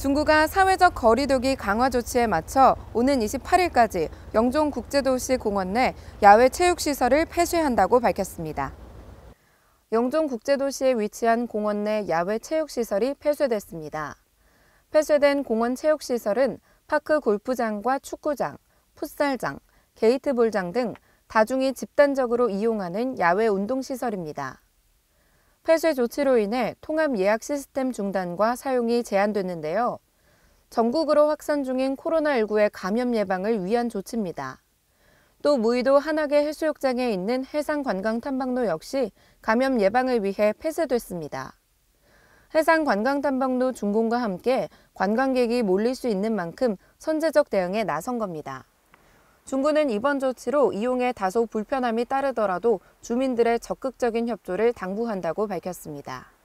중구가 사회적 거리두기 강화 조치에 맞춰 오는 28일까지 영종국제도시 공원 내 야외 체육시설을 폐쇄한다고 밝혔습니다. 영종국제도시에 위치한 공원 내 야외 체육시설이 폐쇄됐습니다. 폐쇄된 공원 체육시설은 파크 골프장과 축구장, 풋살장, 게이트볼장 등 다중이 집단적으로 이용하는 야외 운동시설입니다. 폐쇄 조치로 인해 통합 예약 시스템 중단과 사용이 제한됐는데요. 전국으로 확산 중인 코로나19의 감염 예방을 위한 조치입니다. 또 무의도 한화계 해수욕장에 있는 해상관광 탐방로 역시 감염 예방을 위해 폐쇄됐습니다. 해상관광 탐방로 준공과 함께 관광객이 몰릴 수 있는 만큼 선제적 대응에 나선 겁니다. 중구는 이번 조치로 이용에 다소 불편함이 따르더라도 주민들의 적극적인 협조를 당부한다고 밝혔습니다.